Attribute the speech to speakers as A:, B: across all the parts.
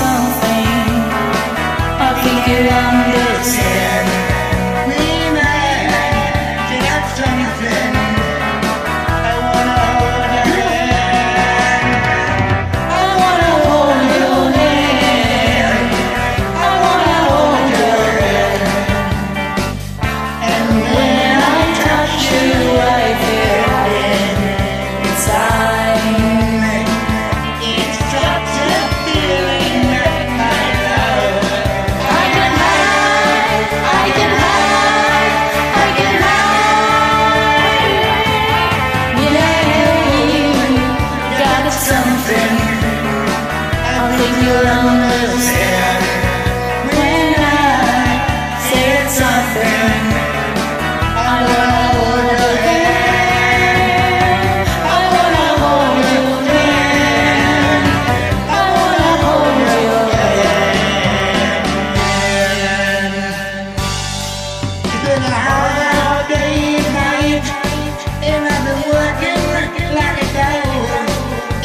A: something. I
B: think you understand.
A: been a hard day night, and I've been working like a dog.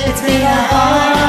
B: It's been a hard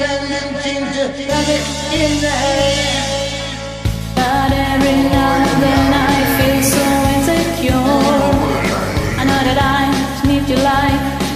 B: كان ممكن تفهمك النهاية But every now and then I feel so insecure I know that I need
A: you
B: like